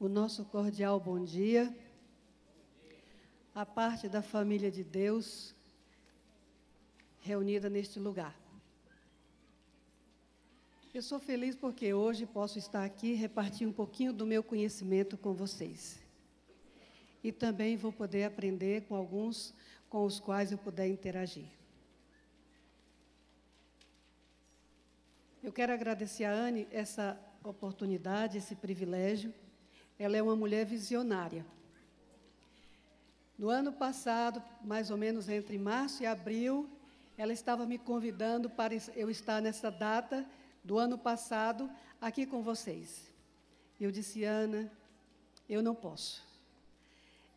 o nosso cordial bom dia, a parte da família de Deus reunida neste lugar. Eu sou feliz porque hoje posso estar aqui e repartir um pouquinho do meu conhecimento com vocês. E também vou poder aprender com alguns com os quais eu puder interagir. Eu quero agradecer a Anne essa oportunidade, esse privilégio ela é uma mulher visionária. No ano passado, mais ou menos entre março e abril, ela estava me convidando para eu estar nessa data do ano passado aqui com vocês. Eu disse, Ana, eu não posso.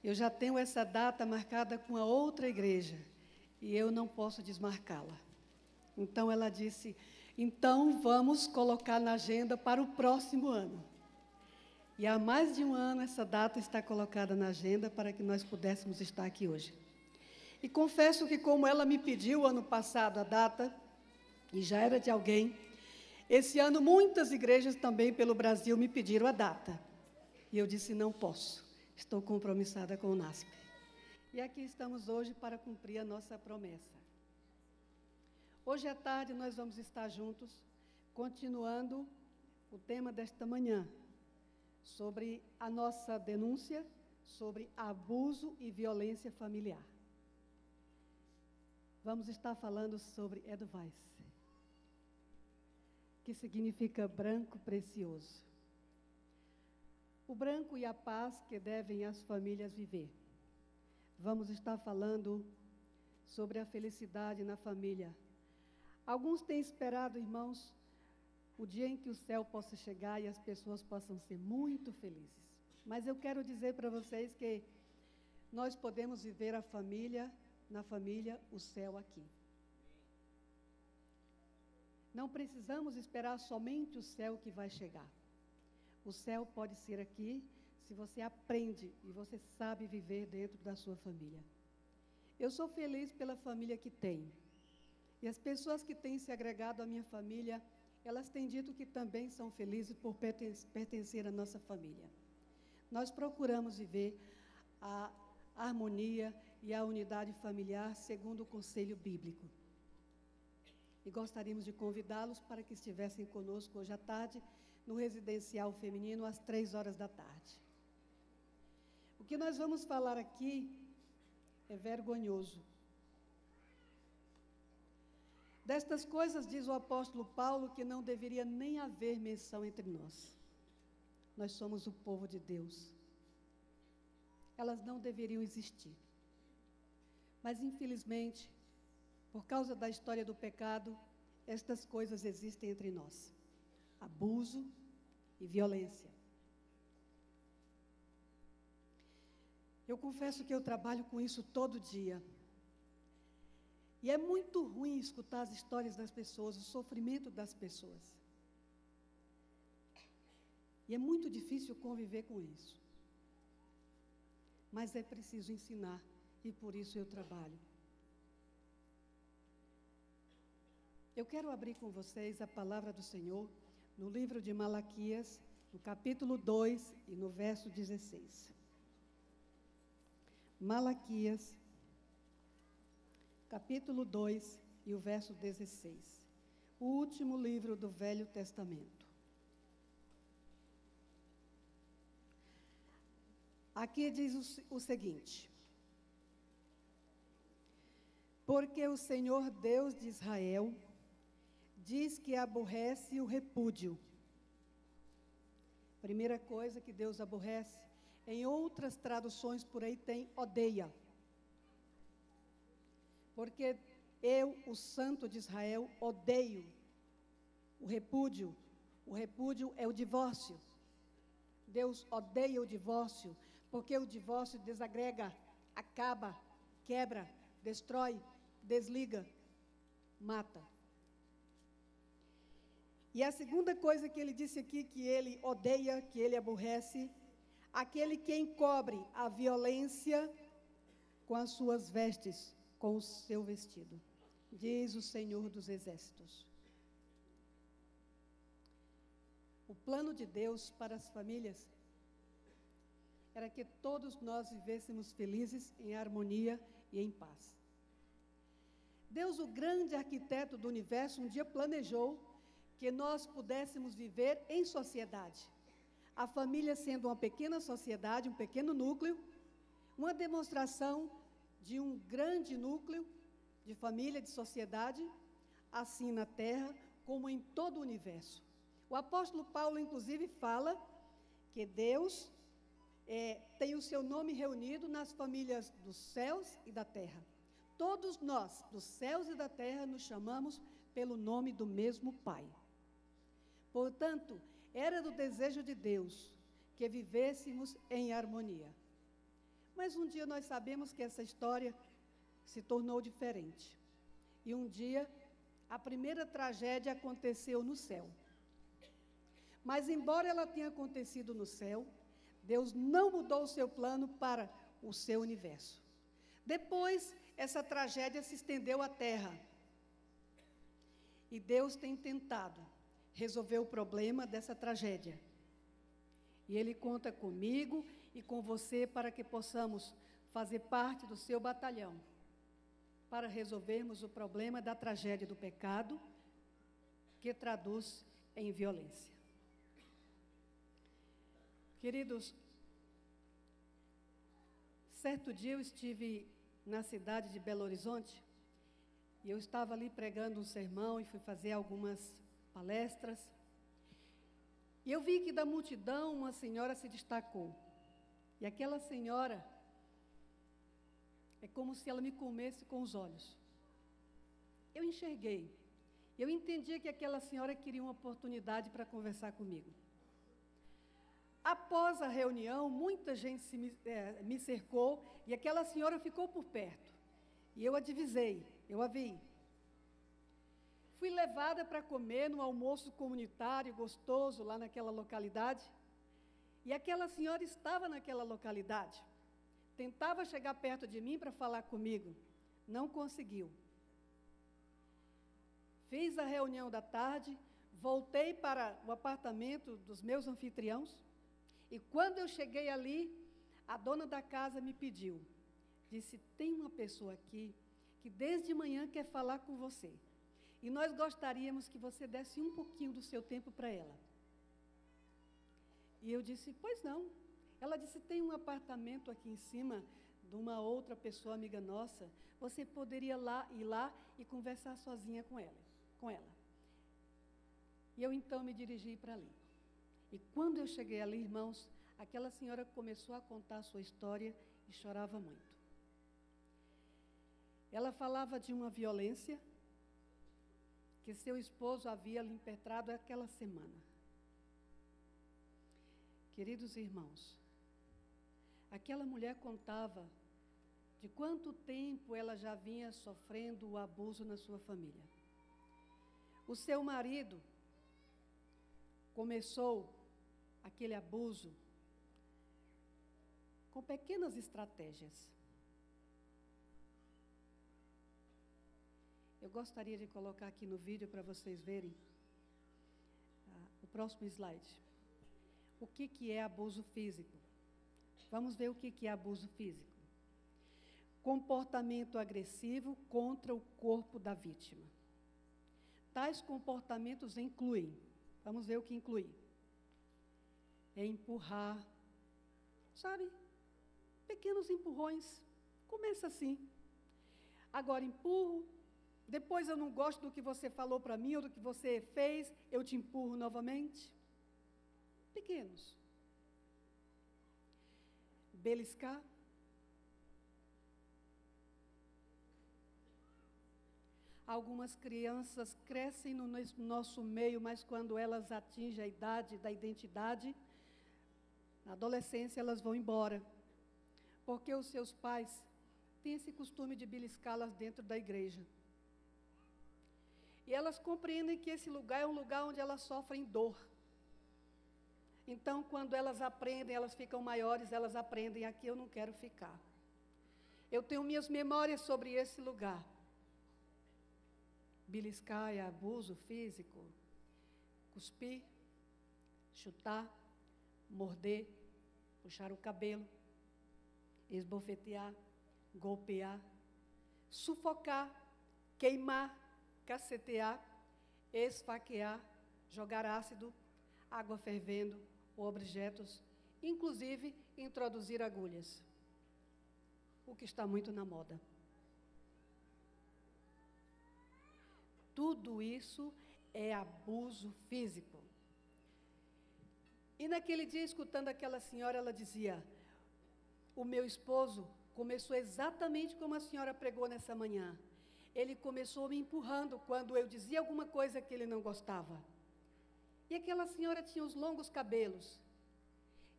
Eu já tenho essa data marcada com a outra igreja e eu não posso desmarcá-la. Então ela disse: então vamos colocar na agenda para o próximo ano. E há mais de um ano essa data está colocada na agenda para que nós pudéssemos estar aqui hoje. E confesso que, como ela me pediu ano passado a data, e já era de alguém, esse ano muitas igrejas também pelo Brasil me pediram a data. E eu disse: não posso, estou compromissada com o NASP. E aqui estamos hoje para cumprir a nossa promessa. Hoje à tarde nós vamos estar juntos, continuando o tema desta manhã, sobre a nossa denúncia sobre abuso e violência familiar. Vamos estar falando sobre Edelweiss, que significa branco precioso. O branco e a paz que devem as famílias viver. Vamos estar falando sobre a felicidade na família. Alguns têm esperado, irmãos, o dia em que o céu possa chegar e as pessoas possam ser muito felizes. Mas eu quero dizer para vocês que nós podemos viver a família, na família, o céu aqui. Não precisamos esperar somente o céu que vai chegar. O céu pode ser aqui se você aprende e você sabe viver dentro da sua família. Eu sou feliz pela família que tenho. E as pessoas que têm se agregado à minha família, elas têm dito que também são felizes por pertencer à nossa família. Nós procuramos viver a harmonia e a unidade familiar segundo o conselho bíblico. E gostaríamos de convidá-los para que estivessem conosco hoje à tarde no residencial feminino às três horas da tarde. O que nós vamos falar aqui é vergonhoso. Destas coisas diz o apóstolo Paulo que não deveria nem haver menção entre nós. Nós somos o povo de Deus. Elas não deveriam existir. Mas, infelizmente, por causa da história do pecado, estas coisas existem entre nós: abuso e violência. Eu confesso que eu trabalho com isso todo dia. E é muito ruim escutar as histórias das pessoas, o sofrimento das pessoas. E é muito difícil conviver com isso. Mas é preciso ensinar, e por isso eu trabalho. Eu quero abrir com vocês a palavra do Senhor no livro de Malaquias, no capítulo 2 e no verso 16. Malaquias, capítulo 2 e o verso 16. O último livro do Velho Testamento. Aqui diz o, o seguinte: Porque o Senhor Deus de Israel diz que aborrece o repúdio. Primeira coisa que Deus aborrece, em outras traduções por aí tem odeia. Porque eu, o santo de Israel, odeio o repúdio. O repúdio é o divórcio. Deus odeia o divórcio, porque o divórcio desagrega, acaba, quebra, destrói, desliga, mata. E a segunda coisa que ele disse aqui que ele odeia, que ele aborrece, aquele que encobre a violência com as suas vestes com o seu vestido, diz o Senhor dos Exércitos. O plano de Deus para as famílias era que todos nós vivêssemos felizes, em harmonia e em paz. Deus, o grande arquiteto do universo, um dia planejou que nós pudéssemos viver em sociedade. A família sendo uma pequena sociedade, um pequeno núcleo, uma demonstração de um grande núcleo de família, de sociedade, assim na terra como em todo o universo. O apóstolo Paulo, inclusive, fala que Deus é, tem o seu nome reunido nas famílias dos céus e da terra. Todos nós, dos céus e da terra, nos chamamos pelo nome do mesmo Pai. Portanto, era do desejo de Deus que vivêssemos em harmonia. Mas um dia nós sabemos que essa história se tornou diferente. E um dia, a primeira tragédia aconteceu no céu. Mas, embora ela tenha acontecido no céu, Deus não mudou o seu plano para o seu universo. Depois, essa tragédia se estendeu à terra. E Deus tem tentado resolver o problema dessa tragédia. E Ele conta comigo e com você para que possamos fazer parte do seu batalhão, para resolvermos o problema da tragédia do pecado, que traduz em violência. Queridos, certo dia eu estive na cidade de Belo Horizonte e eu estava ali pregando um sermão e fui fazer algumas palestras. E eu vi que da multidão uma senhora se destacou. E aquela senhora é como se ela me comesse com os olhos. Eu enxerguei. Eu entendia que aquela senhora queria uma oportunidade para conversar comigo. Após a reunião, muita gente se, é, me cercou e aquela senhora ficou por perto. E eu a divisei, eu a vi. Fui levada para comer no almoço comunitário gostoso lá naquela localidade. E aquela senhora estava naquela localidade. Tentava chegar perto de mim para falar comigo. Não conseguiu. Fiz a reunião da tarde, voltei para o apartamento dos meus anfitriãos e quando eu cheguei ali, a dona da casa me pediu, disse: tem uma pessoa aqui que desde manhã quer falar com você. E nós gostaríamos que você desse um pouquinho do seu tempo para ela. E eu disse: Pois não. Ela disse: Tem um apartamento aqui em cima de uma outra pessoa amiga nossa. Você poderia lá, ir lá e conversar sozinha com ela. Com ela. E eu então me dirigi para ali. E quando eu cheguei ali, irmãos, aquela senhora começou a contar a sua história e chorava muito. Ela falava de uma violência que seu esposo havia lhe impetrado aquela semana. Queridos irmãos, aquela mulher contava de quanto tempo ela já vinha sofrendo o abuso na sua família. O seu marido começou aquele abuso com pequenas estratégias. Eu gostaria de colocar aqui no vídeo para vocês verem ah, o próximo slide. O que, que é abuso físico? Vamos ver o que, que é abuso físico. Comportamento agressivo contra o corpo da vítima. Tais comportamentos incluem, vamos ver o que inclui é empurrar, sabe? Pequenos empurrões. Começa assim. Agora empurro, depois eu não gosto do que você falou para mim ou do que você fez, eu te empurro novamente. Pequenos. Beliscar. Algumas crianças crescem no nosso meio, mas quando elas atingem a idade da identidade, na adolescência, elas vão embora, porque os seus pais têm esse costume de beliscá-las dentro da igreja. E elas compreendem que esse lugar é um lugar onde elas sofrem dor. Então, quando elas aprendem, elas ficam maiores, elas aprendem aqui eu não quero ficar. Eu tenho minhas memórias sobre esse lugar. Beliscar é abuso físico, cuspir, chutar, morder, puxar o cabelo, esbofetear, golpear, sufocar, queimar, cacetear, esfaquear, jogar ácido, água fervendo objetos, inclusive introduzir agulhas. O que está muito na moda. Tudo isso é abuso físico. E naquele dia, escutando aquela senhora, ela dizia: O meu esposo começou exatamente como a senhora pregou nessa manhã. Ele começou me empurrando quando eu dizia alguma coisa que ele não gostava. E aquela senhora tinha os longos cabelos.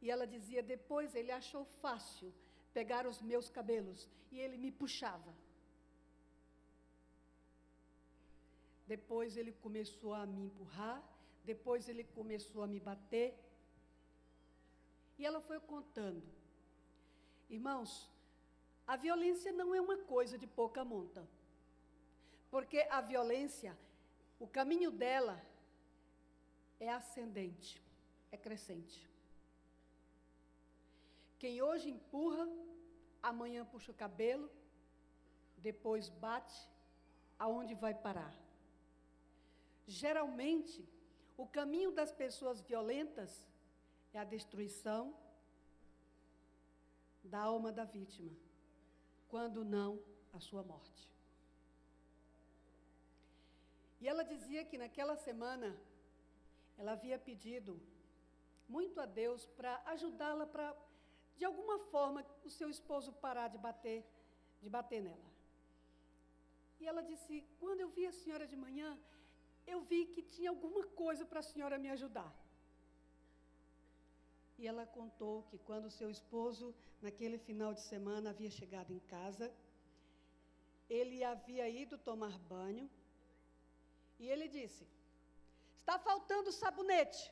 E ela dizia: depois ele achou fácil pegar os meus cabelos e ele me puxava. Depois ele começou a me empurrar, depois ele começou a me bater. E ela foi contando. Irmãos, a violência não é uma coisa de pouca monta. Porque a violência, o caminho dela é ascendente, é crescente. Quem hoje empurra, amanhã puxa o cabelo, depois bate, aonde vai parar? Geralmente, o caminho das pessoas violentas é a destruição da alma da vítima, quando não a sua morte. E ela dizia que naquela semana ela havia pedido muito a Deus para ajudá-la para de alguma forma o seu esposo parar de bater, de bater nela. E ela disse: "Quando eu vi a senhora de manhã, eu vi que tinha alguma coisa para a senhora me ajudar. E ela contou que quando seu esposo, naquele final de semana, havia chegado em casa, ele havia ido tomar banho e ele disse: Está faltando sabonete.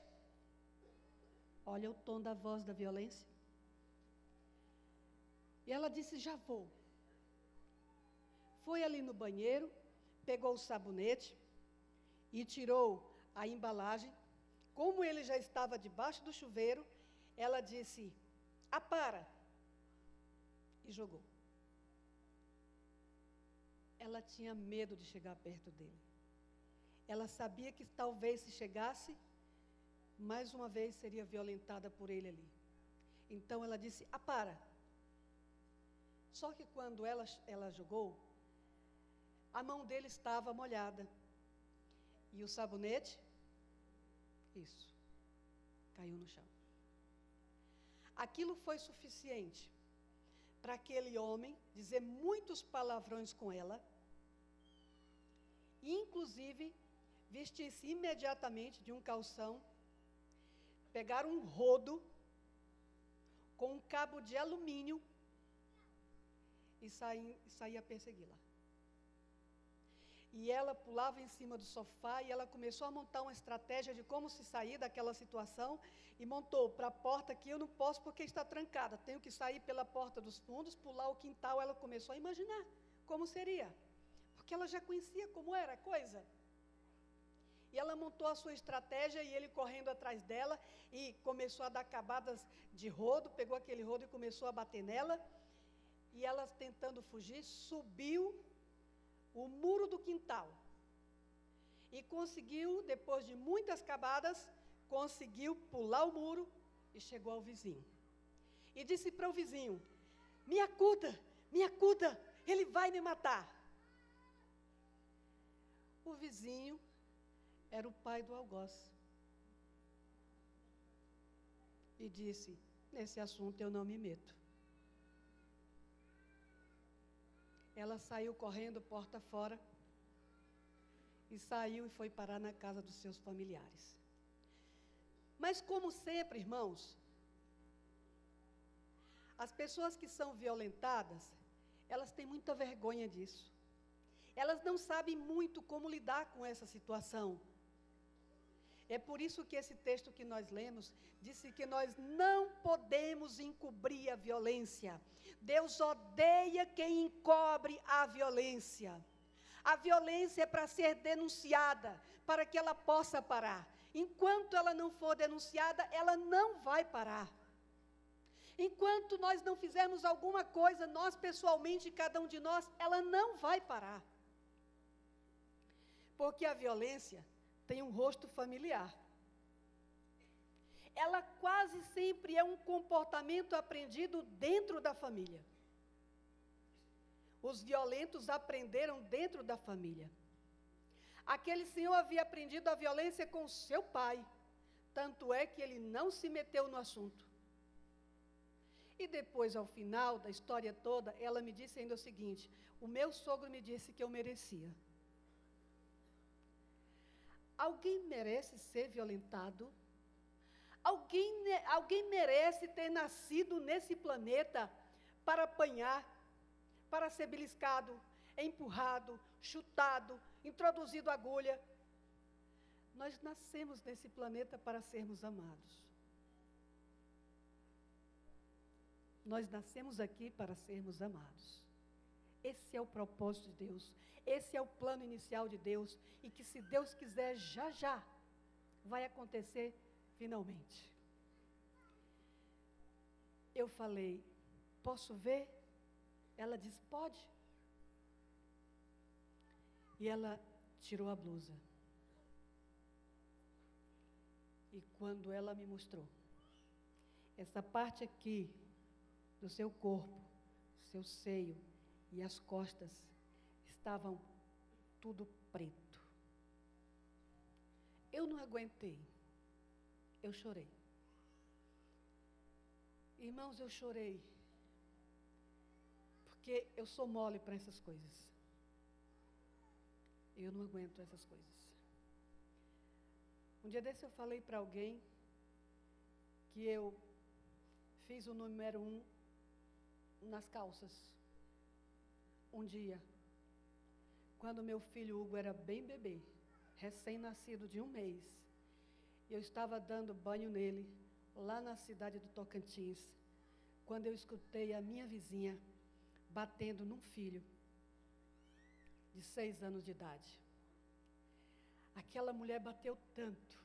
Olha o tom da voz da violência. E ela disse: Já vou. Foi ali no banheiro, pegou o sabonete, e tirou a embalagem. Como ele já estava debaixo do chuveiro, ela disse: Apara! E jogou. Ela tinha medo de chegar perto dele. Ela sabia que talvez se chegasse, mais uma vez seria violentada por ele ali. Então ela disse: Apara! Só que quando ela, ela jogou, a mão dele estava molhada. E o sabonete? Isso. Caiu no chão. Aquilo foi suficiente para aquele homem dizer muitos palavrões com ela, inclusive vestir-se imediatamente de um calção, pegar um rodo com um cabo de alumínio e sair, sair a persegui-la. E ela pulava em cima do sofá e ela começou a montar uma estratégia de como se sair daquela situação e montou para a porta que eu não posso porque está trancada. Tenho que sair pela porta dos fundos, pular o quintal. Ela começou a imaginar como seria, porque ela já conhecia como era a coisa. E ela montou a sua estratégia e ele correndo atrás dela e começou a dar cabadas de rodo, pegou aquele rodo e começou a bater nela. E ela tentando fugir, subiu o muro do quintal. E conseguiu, depois de muitas cabadas, conseguiu pular o muro e chegou ao vizinho. E disse para o vizinho: Me acuda, me acuda, ele vai me matar. O vizinho era o pai do algoz. E disse: Nesse assunto eu não me meto. Ela saiu correndo porta fora e saiu e foi parar na casa dos seus familiares. Mas, como sempre, irmãos, as pessoas que são violentadas, elas têm muita vergonha disso. Elas não sabem muito como lidar com essa situação. É por isso que esse texto que nós lemos disse que nós não podemos encobrir a violência. Deus odeia quem encobre a violência. A violência é para ser denunciada, para que ela possa parar. Enquanto ela não for denunciada, ela não vai parar. enquanto nós não fizermos alguma coisa, nós pessoalmente, cada um de nós, ela não vai parar. Porque a violência tem um rosto familiar. Ela quase sempre é um comportamento aprendido dentro da família. Os violentos aprenderam dentro da família. Aquele senhor havia aprendido a violência com seu pai, tanto é que ele não se meteu no assunto. E depois, ao final da história toda, ela me disse ainda o seguinte: o meu sogro me disse que eu merecia. Alguém merece ser violentado? Alguém, alguém merece ter nascido nesse planeta para apanhar, para ser beliscado, empurrado, chutado, introduzido agulha? Nós nascemos nesse planeta para sermos amados. Nós nascemos aqui para sermos amados. Esse é o propósito de Deus. Esse é o plano inicial de Deus. E que, se Deus quiser, já já vai acontecer finalmente. Eu falei: Posso ver? Ela disse: Pode. E ela tirou a blusa. E quando ela me mostrou, essa parte aqui do seu corpo, seu seio, e as costas estavam tudo preto. Eu não aguentei. Eu chorei. Irmãos, eu chorei. Porque eu sou mole para essas coisas. Eu não aguento essas coisas. Um dia desse eu falei para alguém que eu fiz o número um nas calças um dia, quando meu filho Hugo era bem bebê, recém-nascido de um mês, eu estava dando banho nele, lá na cidade do Tocantins, quando eu escutei a minha vizinha batendo num filho de seis anos de idade. Aquela mulher bateu tanto,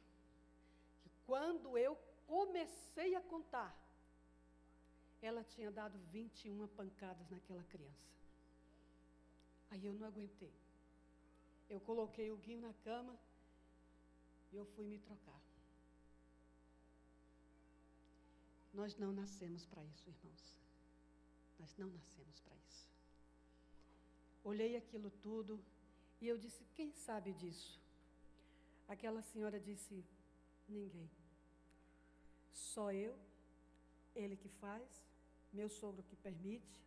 que quando eu comecei a contar, ela tinha dado 21 pancadas naquela criança. Aí eu não aguentei. Eu coloquei o guinho na cama e eu fui me trocar. Nós não nascemos para isso, irmãos. Nós não nascemos para isso. Olhei aquilo tudo e eu disse: quem sabe disso? Aquela senhora disse: ninguém. Só eu, ele que faz, meu sogro que permite,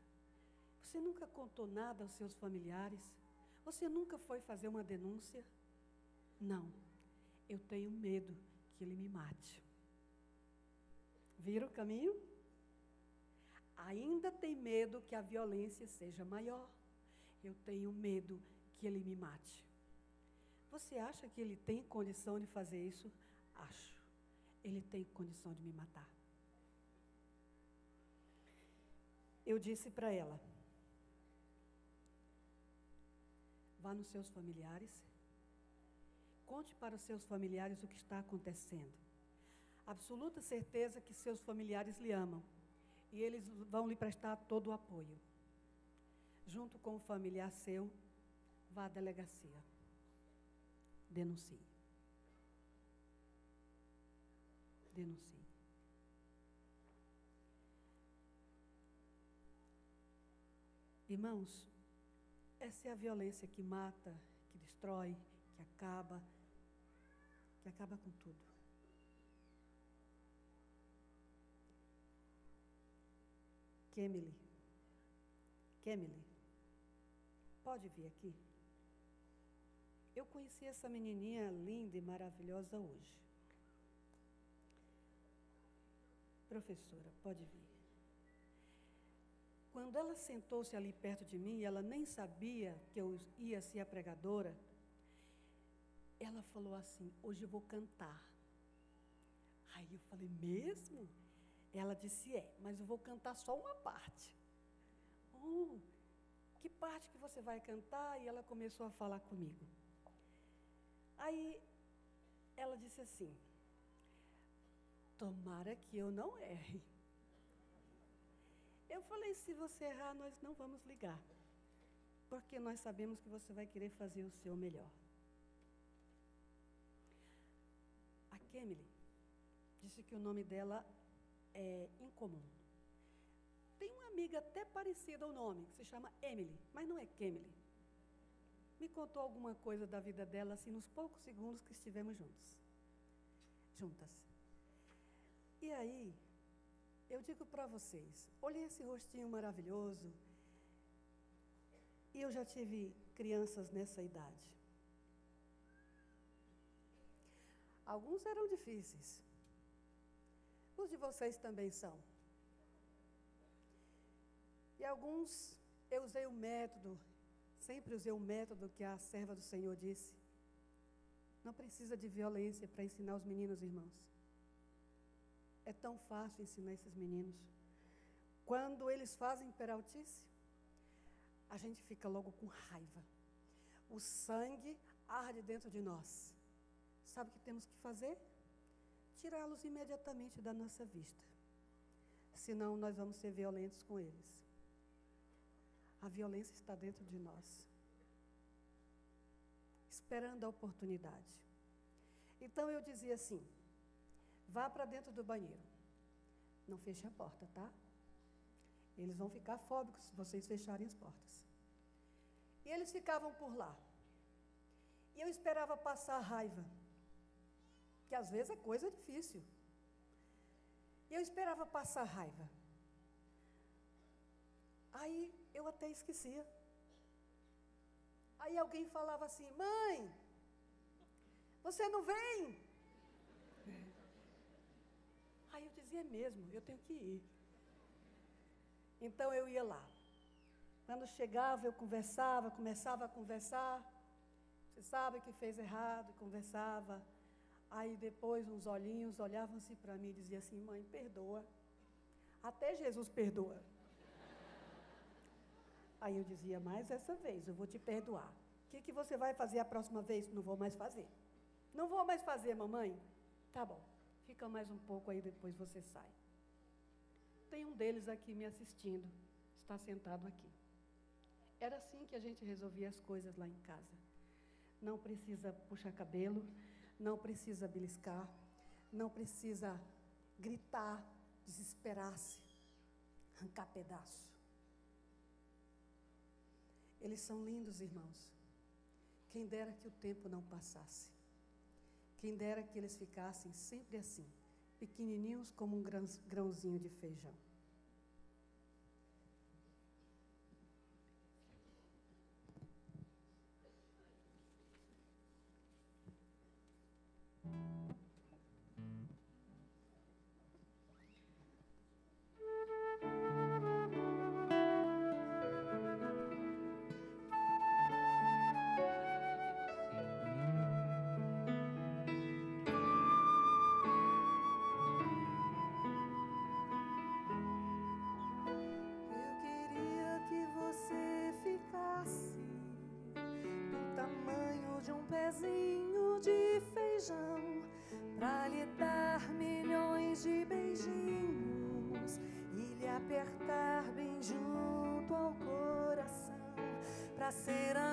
você nunca contou nada aos seus familiares? Você nunca foi fazer uma denúncia? Não. Eu tenho medo que ele me mate. Vira o caminho? Ainda tem medo que a violência seja maior. Eu tenho medo que ele me mate. Você acha que ele tem condição de fazer isso? Acho. Ele tem condição de me matar. Eu disse para ela: Vá nos seus familiares. Conte para os seus familiares o que está acontecendo. Absoluta certeza que seus familiares lhe amam e eles vão lhe prestar todo o apoio. Junto com o familiar seu, vá à delegacia. Denuncie. Denuncie. Irmãos, essa é a violência que mata, que destrói, que acaba, que acaba com tudo. Kemily. Kemily. Pode vir aqui. Eu conheci essa menininha linda e maravilhosa hoje. Professora, pode vir. Quando ela sentou-se ali perto de mim, ela nem sabia que eu ia ser a pregadora, ela falou assim: Hoje eu vou cantar. Aí eu falei: Mesmo? Ela disse: É, mas eu vou cantar só uma parte. Oh, que parte que você vai cantar? E ela começou a falar comigo. Aí ela disse assim: Tomara que eu não erre. Eu falei: se você errar, nós não vamos ligar. Porque nós sabemos que você vai querer fazer o seu melhor. A Kemily disse que o nome dela é incomum. Tem uma amiga até parecida ao nome, que se chama Emily, mas não é Kemily. Me contou alguma coisa da vida dela, assim, nos poucos segundos que estivemos juntos. Juntas. E aí, eu digo para vocês, olhem esse rostinho maravilhoso. E eu já tive crianças nessa idade. Alguns eram difíceis. Os de vocês também são. E alguns eu usei o método, sempre usei o método que a serva do Senhor disse. Não precisa de violência para ensinar os meninos, irmãos. É tão fácil ensinar esses meninos. Quando eles fazem peraltice, a gente fica logo com raiva. O sangue arde dentro de nós. Sabe o que temos que fazer? Tirá-los imediatamente da nossa vista. Senão nós vamos ser violentos com eles. A violência está dentro de nós, esperando a oportunidade. Então eu dizia assim: vá para dentro do banheiro. Não feche a porta, tá? Eles vão ficar fóbicos se vocês fecharem as portas. E eles ficavam por lá. E eu esperava passar raiva, que às vezes é coisa difícil. E eu esperava passar raiva. Aí eu até esquecia. Aí alguém falava assim: Mãe, você não vem? Aí eu dizia: é mesmo, eu tenho que ir. Então eu ia lá. Quando chegava, eu conversava, começava a conversar. Você sabe que fez errado, conversava. Aí depois uns olhinhos olhavam-se para mim e diziam assim: Mãe, perdoa. Até Jesus perdoa. Aí eu dizia, mais essa vez, eu vou te perdoar. O que, que você vai fazer a próxima vez? Não vou mais fazer. Não vou mais fazer, mamãe? Tá bom. Fica mais um pouco aí, depois você sai. Tem um deles aqui me assistindo. Está sentado aqui. Era assim que a gente resolvia as coisas lá em casa. Não precisa puxar cabelo, não precisa beliscar, não precisa gritar, desesperar-se, arrancar pedaço. Eles são lindos, irmãos. Quem dera que o tempo não passasse. Quem dera que eles ficassem sempre assim, pequenininhos como um grãozinho de feijão. para ser.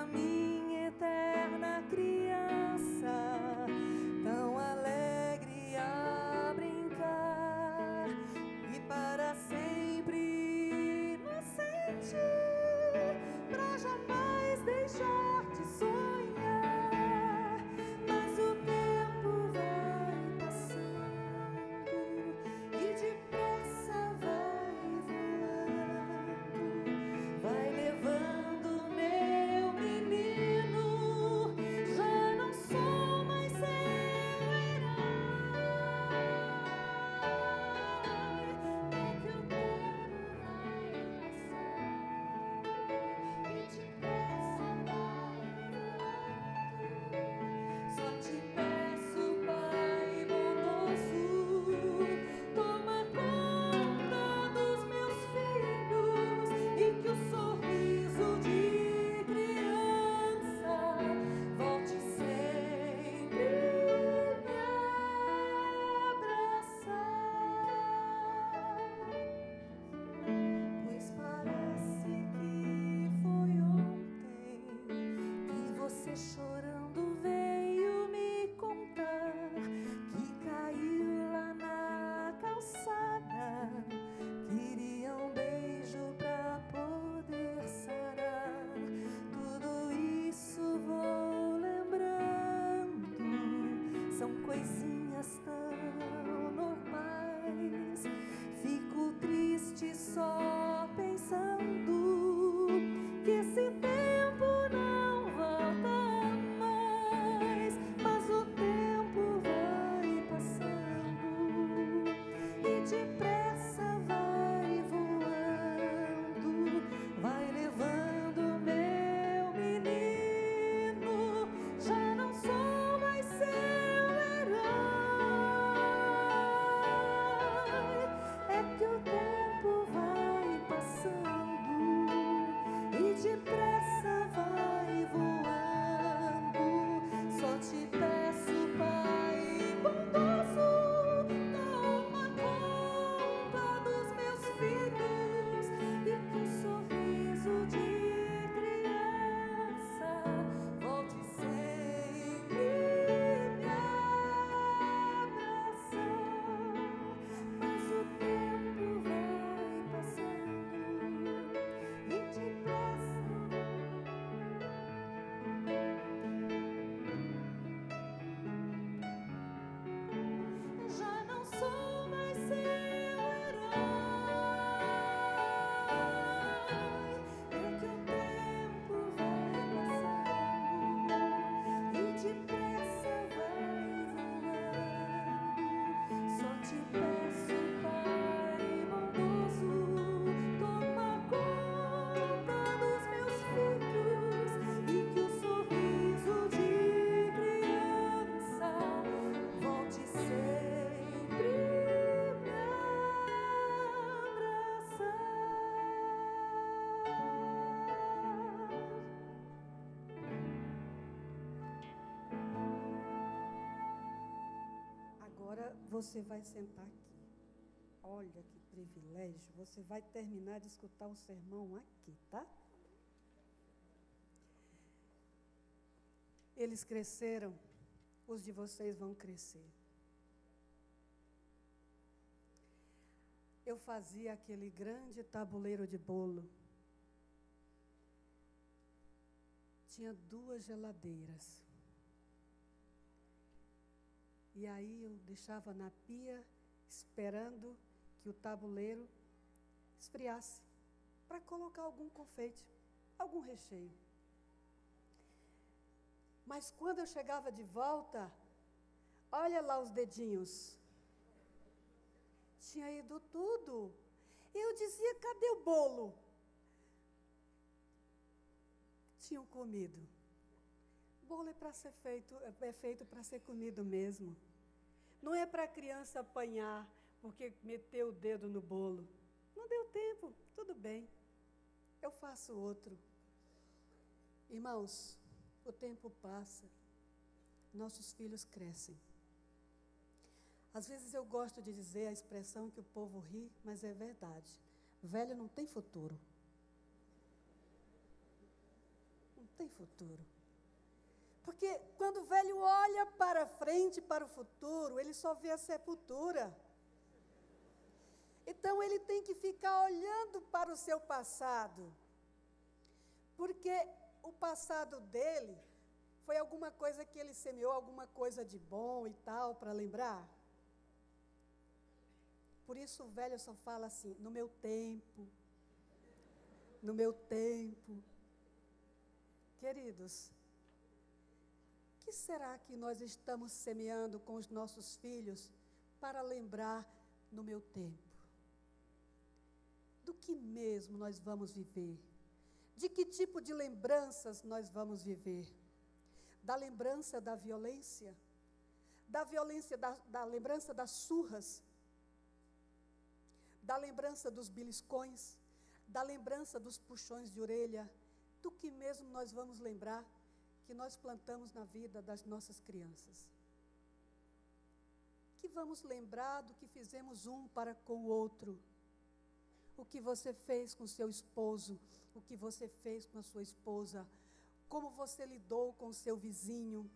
always você vai sentar aqui. Olha que privilégio. Você vai terminar de escutar o sermão aqui, tá? Eles cresceram, os de vocês vão crescer. Eu fazia aquele grande tabuleiro de bolo. Tinha duas geladeiras. E aí eu deixava na pia, esperando que o tabuleiro esfriasse, para colocar algum confeite, algum recheio. Mas quando eu chegava de volta, olha lá os dedinhos. Tinha ido tudo. Eu dizia: cadê o bolo? Tinham comido. Bolo é para ser feito, é feito para ser comido mesmo. Não é para a criança apanhar porque meteu o dedo no bolo. Não deu tempo, tudo bem. Eu faço outro. Irmãos, o tempo passa, nossos filhos crescem. Às vezes eu gosto de dizer a expressão que o povo ri, mas é verdade. Velho não tem futuro. Não tem futuro. Porque quando o velho olha para frente, para o futuro, ele só vê a sepultura. Então ele tem que ficar olhando para o seu passado. Porque o passado dele foi alguma coisa que ele semeou, alguma coisa de bom e tal, para lembrar. Por isso o velho só fala assim: no meu tempo, no meu tempo. Queridos, que será que nós estamos semeando com os nossos filhos para lembrar no meu tempo? Do que mesmo nós vamos viver? De que tipo de lembranças nós vamos viver? Da lembrança da violência? Da violência, da, da lembrança das surras? Da lembrança dos beliscões? Da lembrança dos puxões de orelha? Do que mesmo nós vamos lembrar que nós plantamos na vida das nossas crianças? Que vamos lembrar do que fizemos um para com o outro? o que você fez com seu esposo, o que você fez com a sua esposa, como você lidou com seu vizinho.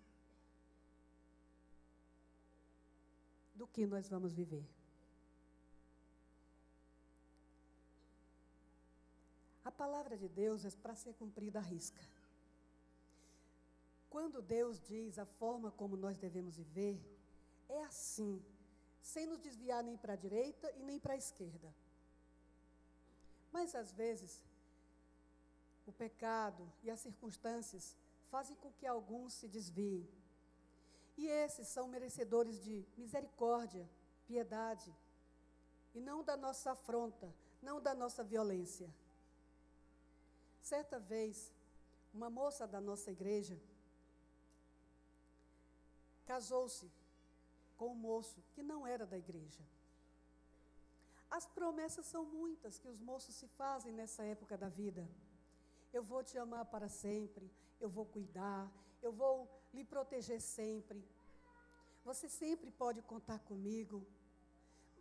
Do que nós vamos viver? A palavra de Deus é para ser cumprida à risca. Quando Deus diz a forma como nós devemos viver, é assim, sem nos desviar nem para a direita e nem para a esquerda. Mas às vezes, o pecado e as circunstâncias fazem com que alguns se desviem. E esses são merecedores de misericórdia, piedade, e não da nossa afronta, não da nossa violência. Certa vez, uma moça da nossa igreja casou-se com um moço que não era da igreja. As promessas são muitas que os moços se fazem nessa época da vida. Eu vou te amar para sempre, eu vou cuidar, eu vou lhe proteger sempre. Você sempre pode contar comigo.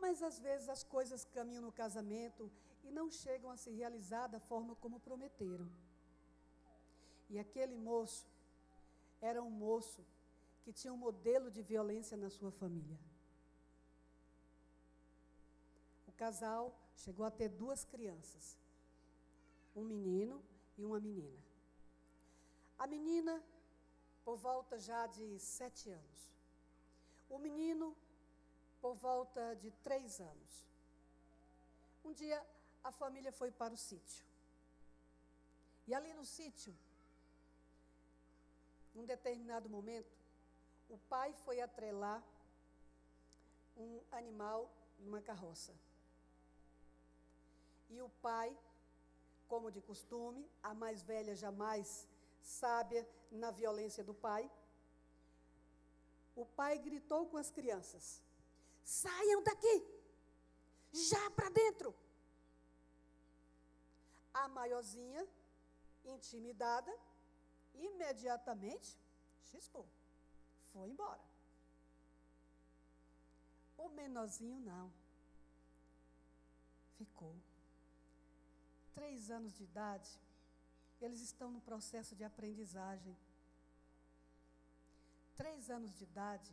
Mas às vezes as coisas caminham no casamento e não chegam a se realizar da forma como prometeram. E aquele moço era um moço que tinha um modelo de violência na sua família. O casal chegou a ter duas crianças, um menino e uma menina. A menina, por volta já de sete anos. O menino, por volta de três anos. Um dia, a família foi para o sítio. E ali no sítio, num determinado momento, o pai foi atrelar um animal numa carroça. E o pai, como de costume, a mais velha jamais sábia na violência do pai, o pai gritou com as crianças: Saiam daqui! Já para dentro! A maiorzinha, intimidada, imediatamente chispou. Foi embora. O menorzinho não. Ficou. Três anos de idade, eles estão no processo de aprendizagem. Três anos de idade,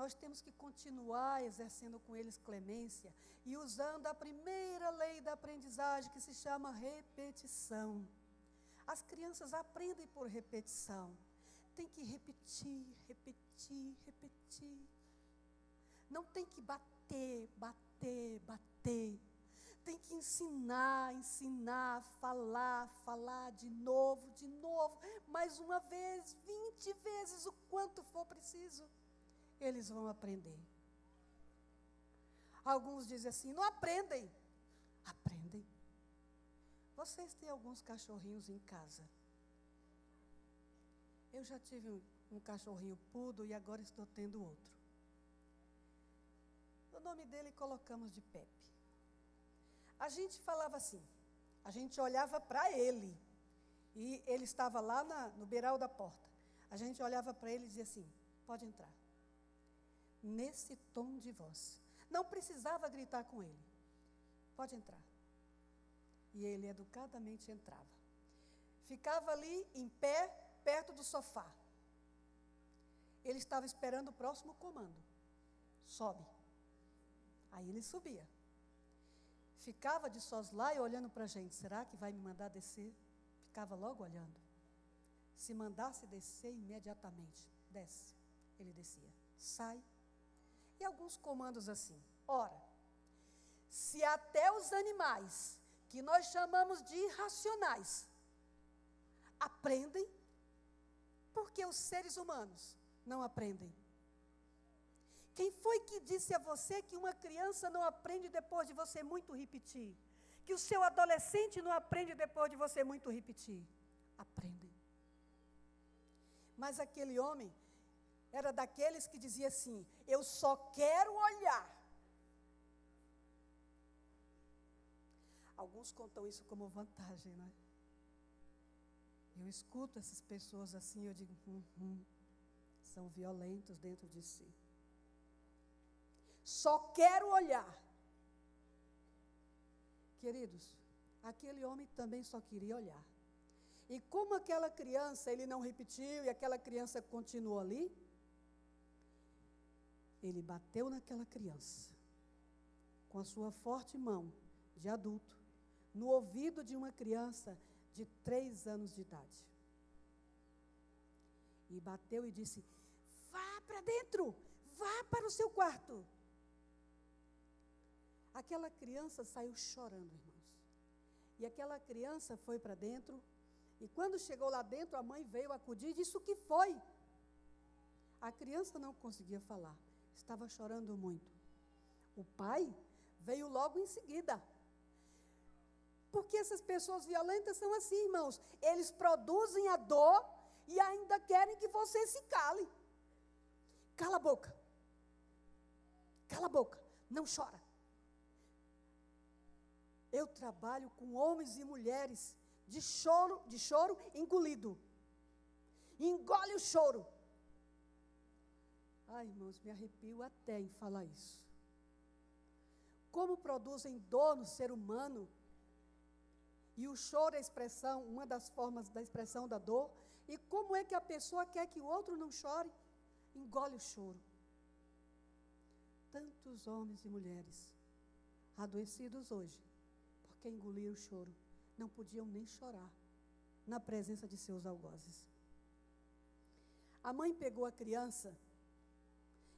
nós temos que continuar exercendo com eles clemência e usando a primeira lei da aprendizagem, que se chama repetição. As crianças aprendem por repetição. Tem que repetir, repetir, repetir. Não tem que bater, bater, bater. Tem que ensinar, ensinar, falar, falar de novo, de novo, mais uma vez, vinte vezes, o quanto for preciso. Eles vão aprender. Alguns dizem assim: não aprendem. Aprendem. Vocês têm alguns cachorrinhos em casa. Eu já tive um, um cachorrinho pudo e agora estou tendo outro. O nome dele colocamos de Pepe. A gente falava assim, a gente olhava para ele e ele estava lá na, no beiral da porta. A gente olhava para ele e dizia assim: pode entrar. Nesse tom de voz. Não precisava gritar com ele. Pode entrar. E ele educadamente entrava. Ficava ali em pé, perto do sofá. Ele estava esperando o próximo comando. Sobe. Aí ele subia. Ficava de soslaio olhando para a gente. Será que vai me mandar descer? Ficava logo olhando. Se mandasse descer imediatamente, desce. Ele descia. Sai. E alguns comandos assim. Ora, se até os animais que nós chamamos de irracionais, aprendem, porque os seres humanos não aprendem. Quem foi que disse a você que uma criança não aprende depois de você muito repetir? Que o seu adolescente não aprende depois de você muito repetir? Aprendem. Mas aquele homem era daqueles que dizia assim: Eu só quero olhar Alguns contam isso como vantagem, não é? Eu escuto essas pessoas assim, eu digo, hum, hum, são violentos dentro de si. Só quero olhar. Queridos, aquele homem também só queria olhar. E como aquela criança, ele não repetiu e aquela criança continuou ali, ele bateu naquela criança com a sua forte mão de adulto no ouvido de uma criança de três anos de idade. E bateu e disse: Vá para dentro, Vá para o seu quarto. Aquela criança saiu chorando, irmãos. E aquela criança foi para dentro. E quando chegou lá dentro, a mãe veio acudir e disse: O que foi? A criança não conseguia falar, estava chorando muito. O pai veio logo em seguida. Porque essas pessoas violentas são assim, irmãos. Eles produzem a dor e ainda querem que você se cale. Cala a boca. Cala a boca. Não chora. Eu trabalho com homens e mulheres de choro, de choro engolido. Engole o choro. Ai, irmãos, me arrepio até em falar isso. Como produzem dor no ser humano. E o choro é a expressão, uma das formas da expressão da dor. E como é que a pessoa quer que o outro não chore? Engole o choro. Tantos homens e mulheres adoecidos hoje, porque engoliram o choro, não podiam nem chorar na presença de seus algozes. A mãe pegou a criança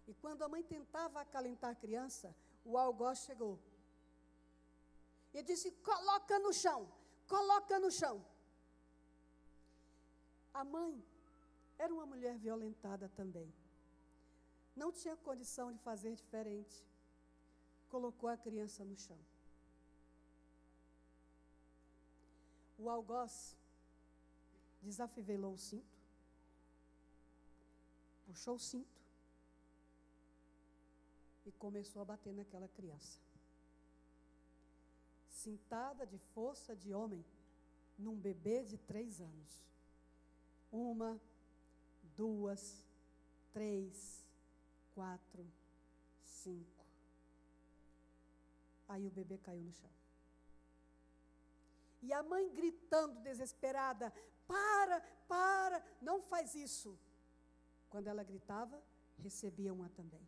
e quando a mãe tentava acalentar a criança, o algoz chegou. E disse: coloca no chão, coloca no chão. A mãe era uma mulher violentada também. Não tinha condição de fazer diferente. Colocou a criança no chão. O algoz desafivelou o cinto, puxou o cinto e começou a bater naquela criança. Cintada de força de homem num bebê de três anos. Uma, duas, três, quatro, cinco. Aí o bebê caiu no chão. E a mãe gritando desesperada: Para, para, não faz isso. Quando ela gritava, recebia uma também.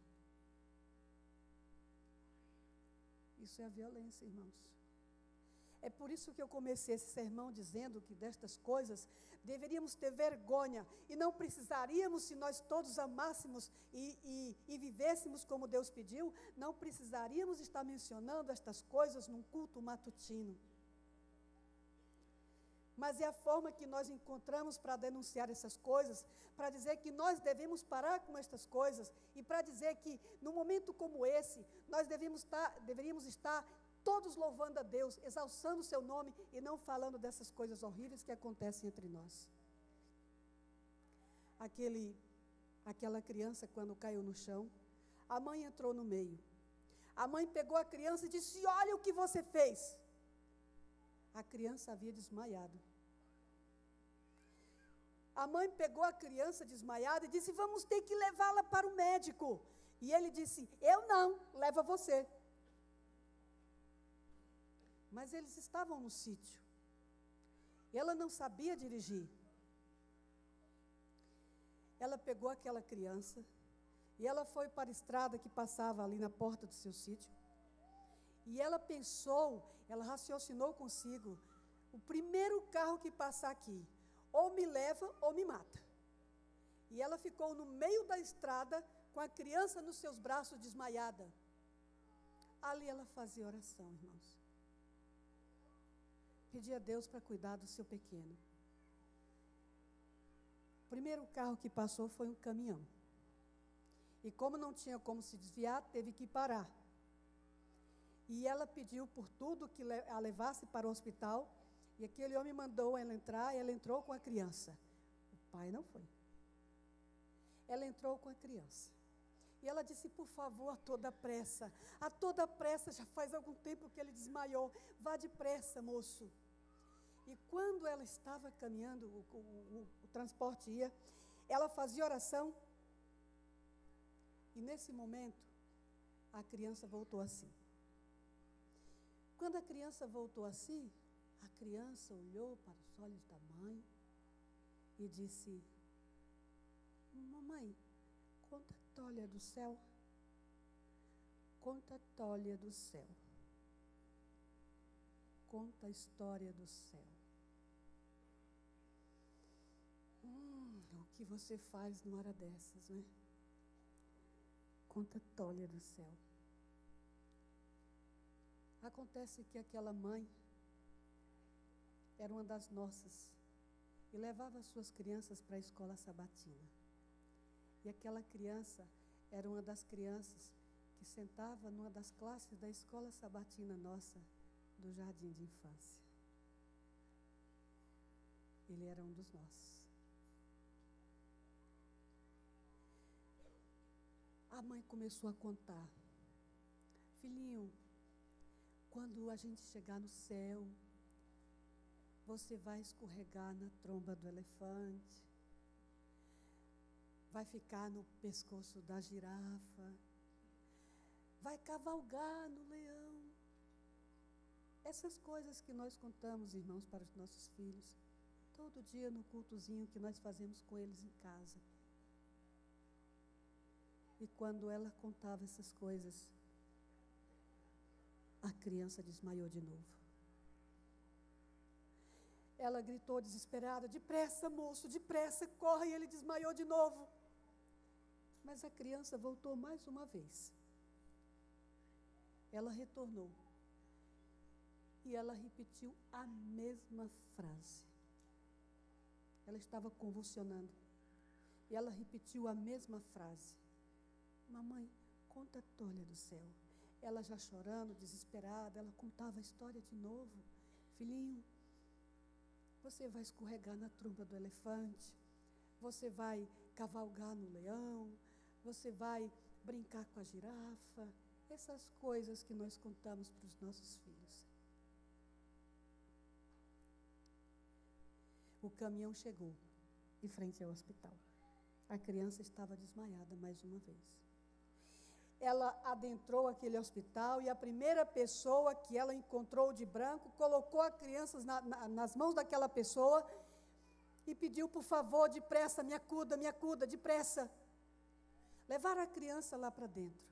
Isso é a violência, irmãos. É por isso que eu comecei esse sermão dizendo que destas coisas deveríamos ter vergonha e não precisaríamos, se nós todos amássemos e, e, e, vivêssemos como Deus pediu, não precisaríamos estar mencionando estas coisas num culto matutino. Mas é a forma que nós encontramos para denunciar essas coisas, para dizer que nós devemos parar com estas coisas e para dizer que, num momento como esse, nós estar, deveríamos estar todos louvando a Deus, exalçando o seu nome e não falando dessas coisas horríveis que acontecem entre nós. Aquele, aquela criança, quando caiu no chão, a mãe entrou no meio. A mãe pegou a criança e disse: Olha o que você fez. A criança havia desmaiado. A mãe pegou a criança desmaiada e disse: Vamos ter que levá-la para o médico. E ele disse: Eu não, leva você. Mas eles estavam no sítio. Ela não sabia dirigir. Ela pegou aquela criança e ela foi para a estrada que passava ali na porta do seu sítio. E ela pensou, ela raciocinou consigo: o primeiro carro que passar aqui, ou me leva ou me mata. E ela ficou no meio da estrada com a criança nos seus braços desmaiada. Ali ela fazia oração, irmãos. Pedia a Deus para cuidar do seu pequeno. O primeiro carro que passou foi um caminhão. E como não tinha como se desviar, teve que parar. E ela pediu por tudo que a levasse para o hospital. E aquele homem mandou ela entrar e ela entrou com a criança. O pai não foi. Ela entrou com a criança. E ela disse: Por favor, a toda pressa. A toda pressa, já faz algum tempo que ele desmaiou. Vá depressa, moço. E quando ela estava caminhando, o, o, o, o transporte ia, ela fazia oração. E nesse momento, a criança voltou assim. Quando a criança voltou assim, a criança olhou para os olhos da mãe e disse: Mamãe, conta a tolha do céu. Conta a tolha do céu. Conta a história do céu. Que você faz numa hora dessas, não é? conta tolha do céu. Acontece que aquela mãe era uma das nossas e levava suas crianças para a escola sabatina. E aquela criança era uma das crianças que sentava numa das classes da escola sabatina nossa do jardim de infância. Ele era um dos nossos. A mãe começou a contar. Filhinho, quando a gente chegar no céu, você vai escorregar na tromba do elefante, vai ficar no pescoço da girafa, vai cavalgar no leão. Essas coisas que nós contamos, irmãos, para os nossos filhos, todo dia no cultozinho que nós fazemos com eles em casa. E quando ela contava essas coisas, a criança desmaiou de novo. Ela gritou desesperada: Depressa, moço, depressa, corre! E ele desmaiou de novo. Mas a criança voltou mais uma vez. Ela retornou. E ela repetiu a mesma frase. Ela estava convulsionando. E ela repetiu a mesma frase. Mamãe, conta a tolha do céu. Ela já chorando, desesperada, ela contava a história de novo. Filhinho, você vai escorregar na tromba do elefante, você vai cavalgar no leão, você vai brincar com a girafa, essas coisas que nós contamos para os nossos filhos. O caminhão chegou em frente ao hospital. A criança estava desmaiada mais uma vez. Ela adentrou aquele hospital e a primeira pessoa que ela encontrou de branco colocou a criança na, na, nas mãos daquela pessoa e pediu, por favor, depressa, me acuda, me acuda, depressa. Levaram a criança lá para dentro.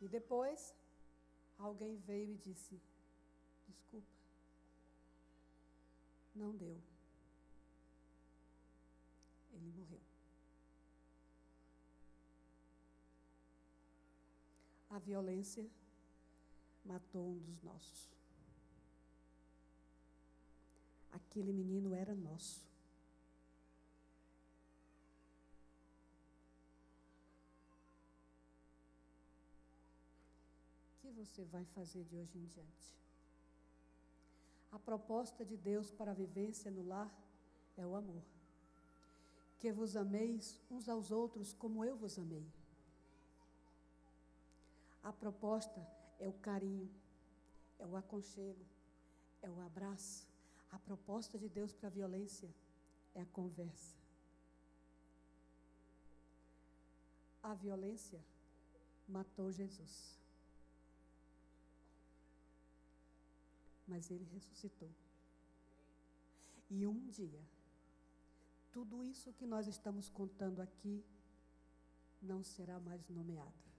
E depois, alguém veio e disse: Desculpa, não deu. Ele morreu. A violência matou um dos nossos. Aquele menino era nosso. O que você vai fazer de hoje em diante? A proposta de Deus para a vivência no lar é o amor. Que vos ameis uns aos outros como eu vos amei. A proposta é o carinho, é o aconchego, é o abraço. A proposta de Deus para a violência é a conversa. A violência matou Jesus. Mas ele ressuscitou. E um dia, tudo isso que nós estamos contando aqui não será mais nomeado.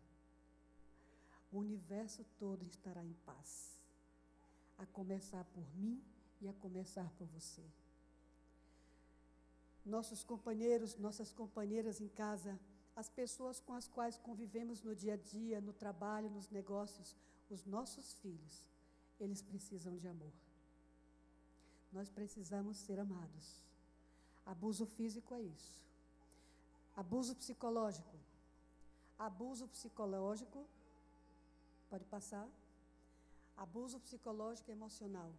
O universo todo estará em paz, a começar por mim e a começar por você. Nossos companheiros, nossas companheiras em casa, as pessoas com as quais convivemos no dia a dia, no trabalho, nos negócios, os nossos filhos, eles precisam de amor. Nós precisamos ser amados. Abuso físico é isso. Abuso psicológico. Abuso psicológico, pode passar. Abuso psicológico e emocional.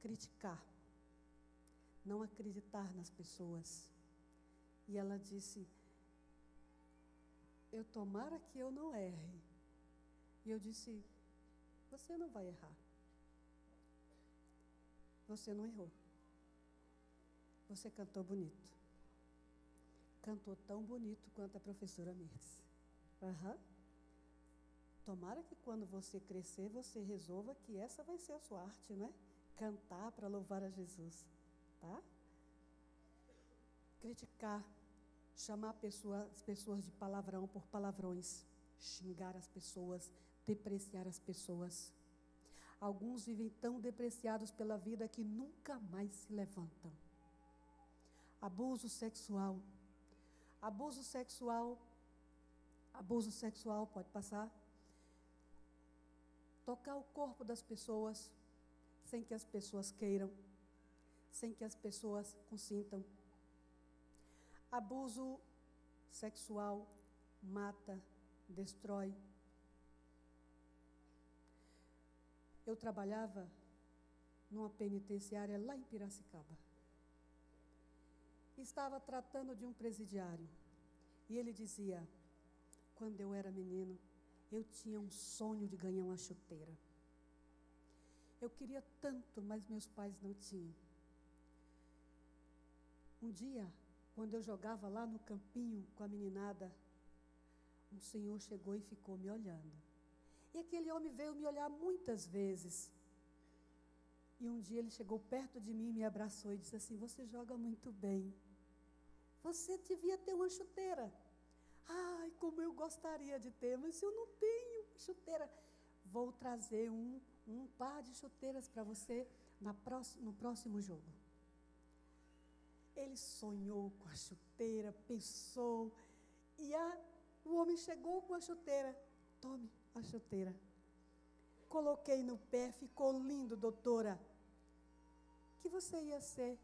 Criticar. Não acreditar nas pessoas. E ela disse: Eu tomara que eu não erre. E eu disse: Você não vai errar. Você não errou. Você cantou bonito. Cantou tão bonito quanto a professora Mirtes. Aham. Tomara que quando você crescer, você resolva que essa vai ser a sua arte, né? Cantar para louvar a Jesus. Tá? Criticar, chamar pessoa, as pessoas de palavrão por palavrões, xingar as pessoas, depreciar as pessoas. Alguns vivem tão depreciados pela vida que nunca mais se levantam. Abuso sexual. Abuso sexual. Abuso sexual pode passar. Tocar o corpo das pessoas sem que as pessoas queiram, sem que as pessoas consintam. Abuso sexual mata, destrói. Eu trabalhava numa penitenciária lá em Piracicaba. Estava tratando de um presidiário. E ele dizia: quando eu era menino, eu tinha um sonho de ganhar uma chuteira. Eu queria tanto, mas meus pais não tinham. Um dia, quando eu jogava lá no campinho com a meninada, um senhor chegou e ficou me olhando. E aquele homem veio me olhar muitas vezes. E um dia ele chegou perto de mim, me abraçou e disse assim: Você joga muito bem. Você devia ter uma chuteira. Ai, como eu gostaria de ter, mas eu não tenho chuteira. Vou trazer um, um par de chuteiras para você no próximo jogo. Ele sonhou com a chuteira, pensou, e a, o homem chegou com a chuteira. Tome a chuteira. Coloquei no pé, ficou lindo, doutora. O que você ia ser?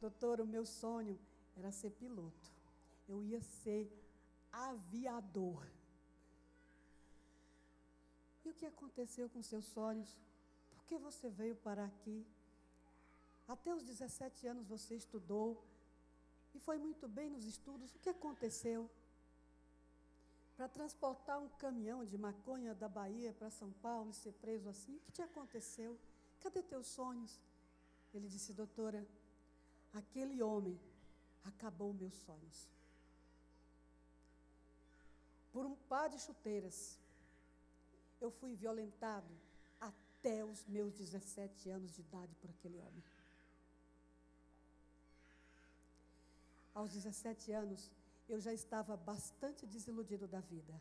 Doutora, o meu sonho era ser piloto. Eu ia ser aviador. E o que aconteceu com seus sonhos? Por que você veio parar aqui? Até os 17 anos você estudou e foi muito bem nos estudos. O que aconteceu? Para transportar um caminhão de maconha da Bahia para São Paulo e ser preso assim, o que te aconteceu? Cadê teus sonhos? Ele disse, doutora, aquele homem acabou meus sonhos por um par de chuteiras. Eu fui violentado até os meus 17 anos de idade por aquele homem. Aos 17 anos, eu já estava bastante desiludido da vida.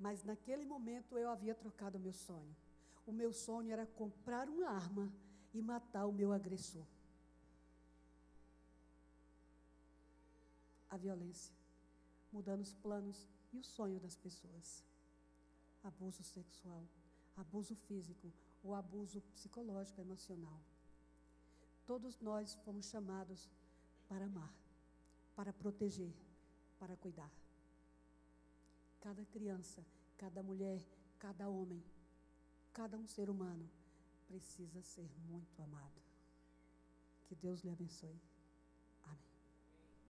Mas naquele momento eu havia trocado o meu sonho. O meu sonho era comprar uma arma e matar o meu agressor. A violência, mudando os planos e o sonho das pessoas. Abuso sexual, abuso físico ou abuso psicológico, emocional. Todos nós fomos chamados para amar, para proteger, para cuidar. Cada criança, cada mulher, cada homem, cada um ser humano precisa ser muito amado. Que Deus lhe abençoe.